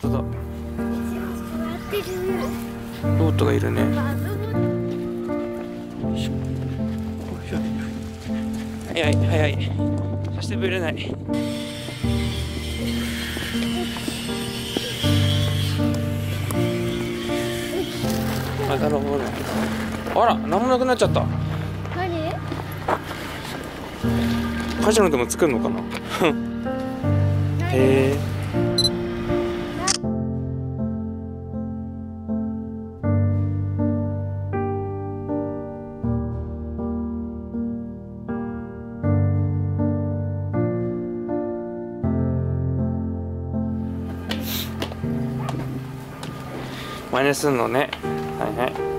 当だ。ロートがいるね。早い早い。そしてぶれないまた登る。あら何もなくなっちゃった。何？カジノでも作るのかな？へえ真似すんのね。はいはい。